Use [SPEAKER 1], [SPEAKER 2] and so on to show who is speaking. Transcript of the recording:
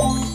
[SPEAKER 1] you